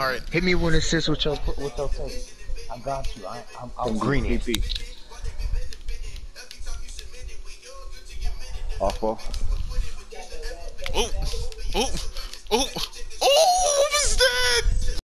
All right. Hit me with an assist with your with your face. I got you. I, I'm, I'm Greeny. PP. Off off. Ooh, ooh, ooh.